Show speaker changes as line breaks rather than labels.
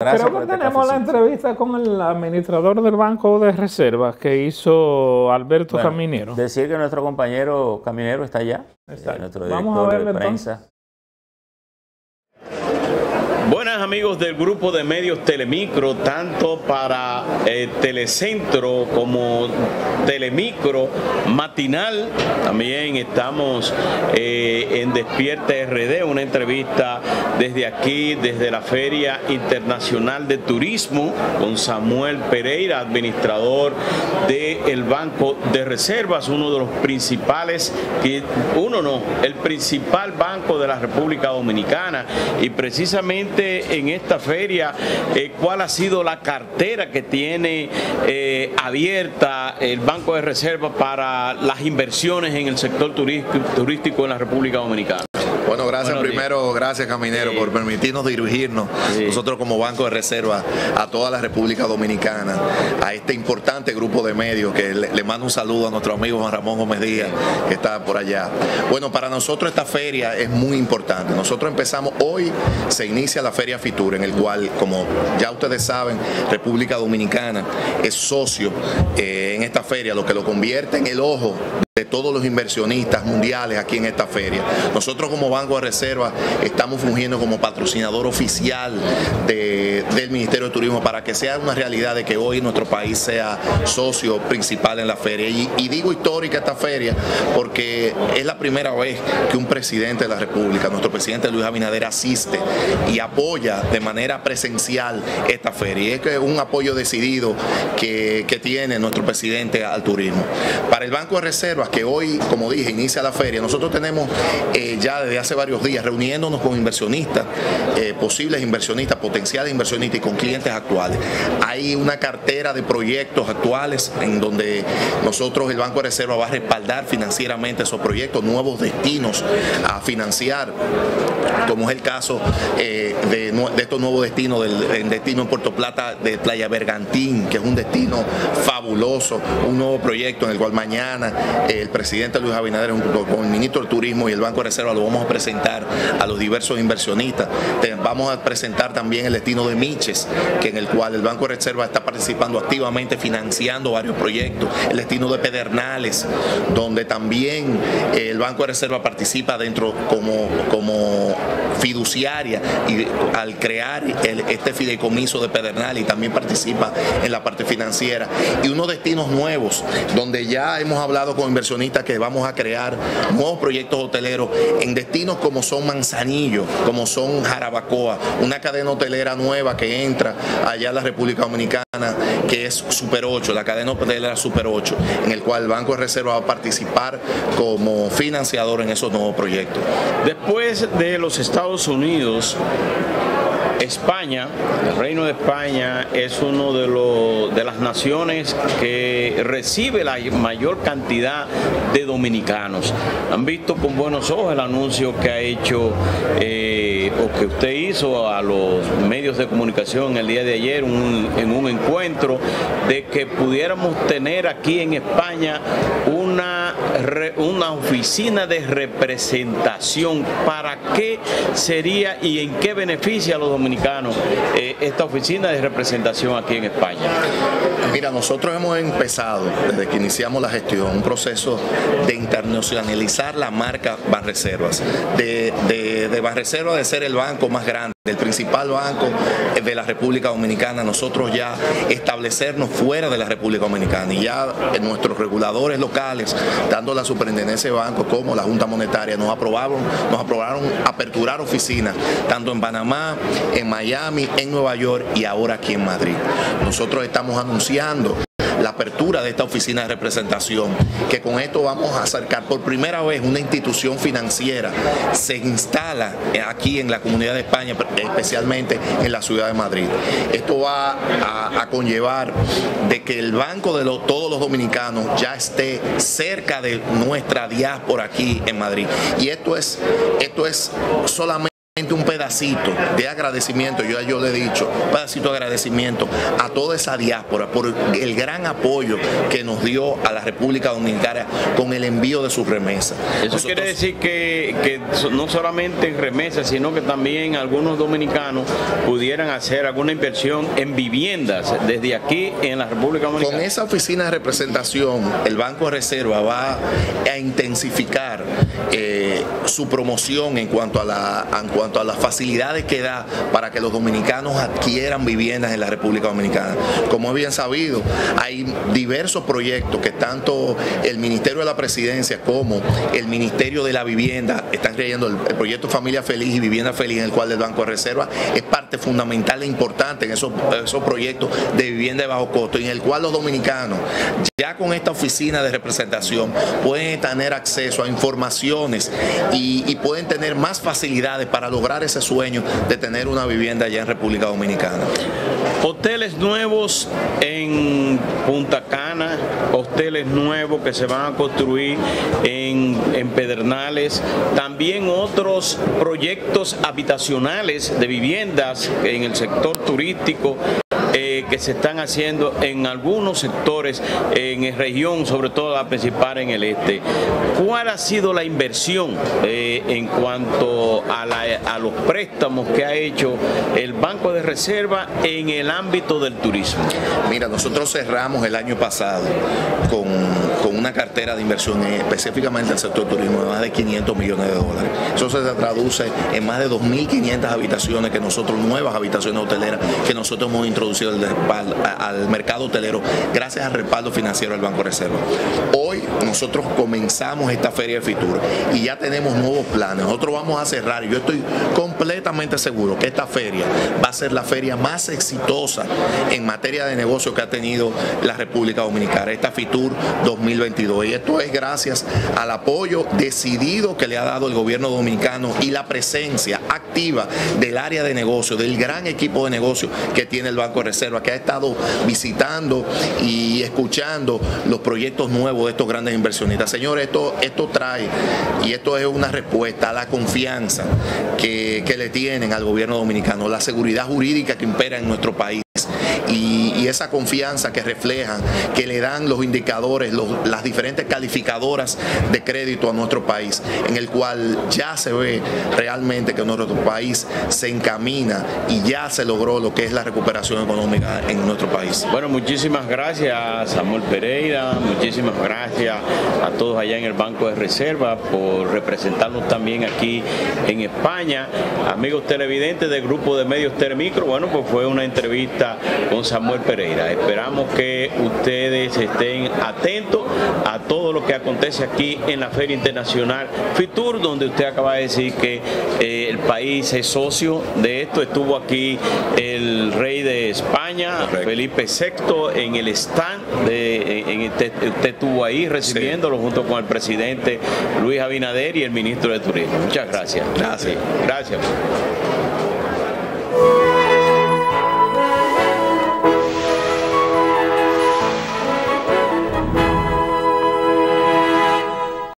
Gracias
Creo que
este
tenemos la entrevista con el administrador del Banco de Reservas que hizo Alberto
Bueno,
Caminero.
Decir que nuestro compañero caminero está allá.
Está.
eh, nuestro
Vamos a
director
verle
de prensa.
Amigos del grupo de medios Telemicro, tanto para eh, Telecentro como Telemicro Matinal. También estamos eh, en Despierta RD, una entrevista desde aquí, desde la Feria Internacional de Turismo, con Samuel Pereira, administrador del Banco de Reservas, uno de los principales, que- uno no, el principal banco de la República Dominicana. Y precisamente en esta feria, eh, ¿cuál ha sido la cartera que tiene eh, abierta el Banco de Reservas para las inversiones en el sector turístico en la República Dominicana?
Bueno, gracias
Buenos días.
primero, gracias Caminero
Sí.
por permitirnos dirigirnos,
Sí.
nosotros como Banco de Reserva, a toda la República Dominicana, a este importante grupo de medios que le, le mando un saludo a nuestro amigo Juan Ramón Gómez Díaz, que está por allá. Bueno, para nosotros esta feria es muy importante. Nosotros empezamos, hoy se inicia la Feria Fitur, en el cual, como ya ustedes saben, República Dominicana es socio eh, en esta feria, lo que lo convierte en el ojo de todos los inversionistas mundiales aquí en esta feria. Nosotros como Banco de Reserva estamos fungiendo como patrocinador oficial de- del Ministerio de Turismo para que sea una realidad de que hoy nuestro país sea socio principal en la feria. Y, digo histórica esta feria porque es la primera vez que un presidente de la República, nuestro presidente Luis Abinader, asiste y apoya de manera presencial esta feria. Y es que un apoyo decidido que, que tiene nuestro presidente al turismo. Para el Banco de Reservas, que hoy, como dije, inicia la feria, nosotros tenemos eh, ya desde hace varios días reuniéndonos con inversionistas, eh, posibles inversionistas, potenciales inversionistas y con clientes actuales. Hay una cartera de proyectos actuales en donde nosotros, el Banco de Reserva, va a respaldar financieramente esos proyectos, nuevos destinos a financiar, como es el caso eh, de, estos nuevos destinos, del el destino en Puerto Plata de Playa Bergantín, que es un destino fabuloso, un nuevo proyecto en el cual mañana el presidente Luis Abinader junto con el ministro del Turismo y el Banco de Reserva lo vamos a presentar a los diversos inversionistas. Vamos a presentar también el destino de Miches, que en el cual el Banco de Reserva está participando activamente financiando varios proyectos. El destino de Pedernales, donde también el Banco de Reserva participa dentro como, como fiduciaria y al crear el- este fideicomiso de Pedernales y también participa en la parte financiera. Y unos destinos nuevos, donde ya hemos hablado con inversionistas que vamos a crear nuevos proyectos hoteleros en destinos como son Manzanillo, como son Jarabacoa, una cadena hotelera nueva que entra allá a la República Dominicana, que es Super 8, la cadena hotelera Super 8, en el cual el Banco de Reserva va a participar como financiador en esos nuevos proyectos.
Después de los Estados Unidos, España, el Reino de España es uno de, los, de las naciones que recibe la mayor cantidad de dominicanos. Han visto con buenos ojos el anuncio que ha hecho eh, o que usted hizo a los medios de comunicación el día de ayer en un encuentro de que pudiéramos tener aquí en España una, una oficina de representación. ¿Para qué sería y en qué beneficia a los dominicanos eh, esta oficina de representación aquí en España?
Mira, nosotros hemos empezado, desde que iniciamos la gestión, un proceso de internacionalizar la marca Banreservas, de, de, de ser el banco más grande, el principal banco de la República Dominicana, nosotros ya establecernos fuera de la República Dominicana y ya nuestros reguladores locales, tanto la superintendencia de bancos como la Junta Monetaria, nos aprobaron, nos aprobaron aperturar oficinas, tanto en Panamá, en Miami, en Nueva York y ahora aquí en Madrid. Nosotros estamos anunciando apertura de esta oficina de representación, que con esto vamos a acercar por primera vez una institución financiera, se instala aquí en la Comunidad de España, especialmente en la ciudad de Madrid. Esto va a, conllevar de que el Banco de todos los dominicanos ya esté cerca de nuestra diáspora aquí en Madrid. Y esto es, esto es solamente un pedacito de agradecimiento, yo, yo le he dicho, un pedacito de agradecimiento a toda esa diáspora por el gran apoyo que nos dio a la República Dominicana con el envío de sus remesas.
Eso quiere decir que, que no solamente en remesas, sino que también algunos dominicanos pudieran hacer alguna inversión en viviendas desde aquí en la República Dominicana.
Con esa oficina de representación, el Banco de Reserva va a intensificar eh, su promoción en cuanto, a la, en cuanto a las facilidades que da para que los dominicanos adquieran viviendas en la República Dominicana. Como es bien sabido, hay diversos proyectos que tanto el Ministerio de la Presidencia como el Ministerio de la Vivienda están creyendo el, proyecto Familia Feliz y Vivienda Feliz en el cual el Banco de Reserva es parte fundamental e importante en esos, esos proyectos de vivienda de bajo costo, en el cual los dominicanos ya con esta oficina de representación pueden tener acceso a informaciones y, y pueden tener más facilidades para lograr ese sueño de tener una vivienda allá en República Dominicana.
Hoteles nuevos en Punta Cana, hoteles nuevos que se van a construir en, en Pedernales, también otros proyectos habitacionales de viviendas en el sector turístico eh, que se están haciendo en algunos sectores en región, sobre todo la principal en el este. ¿Cuál ha sido la inversión eh, en cuanto a, la, los préstamos que ha hecho el Banco de Reserva en el ámbito del turismo?
Mira, nosotros cerramos el año pasado con, una cartera de inversión específicamente el sector turismo de más de 500 millones de dólares. Eso se traduce en más de 2.500 habitaciones que nosotros, nuevas habitaciones hoteleras que nosotros hemos introducido al mercado hotelero gracias al respaldo financiero del Banco Reserva. Hoy nosotros comenzamos esta feria de Fitur y ya tenemos nuevos planes. Nosotros vamos a cerrar y yo estoy completamente seguro que esta feria va a ser la feria más exitosa en materia de negocio que ha tenido la República Dominicana, esta Fitur 2022. Y esto es gracias al apoyo decidido que le ha dado el gobierno dominicano y la presencia activa del área de negocio, del gran equipo de negocio que tiene el Banco Reserva Reserva, que ha estado visitando y escuchando los proyectos nuevos de estos grandes inversionistas. Señores, esto, esto trae y esto es una respuesta a la confianza que, que le tienen al gobierno dominicano, la seguridad jurídica que impera en nuestro país. Y, esa confianza que reflejan, que le dan los indicadores, las diferentes calificadoras de crédito a nuestro país, en el cual ya se ve realmente que nuestro país se encamina y ya se logró lo que es la recuperación económica en nuestro país.
Bueno, muchísimas gracias Samuel Pereira, muchísimas gracias a todos allá en el Banco de Reserva por representarnos también aquí en España. Amigos televidentes del grupo de medios Telemicro, bueno, pues fue una entrevista con Samuel Pereira. Esperamos que ustedes estén atentos a todo lo que acontece aquí en la Feria Internacional FITUR, donde usted acaba de decir que eh, el país es socio de esto. Estuvo aquí el rey de España, Correcto. Felipe VI, en el stand, de, en, usted, usted, estuvo ahí recibiéndolo sí. junto con el presidente Luis Abinader y el ministro de Turismo. Muchas gracias.
Gracias.
Gracias.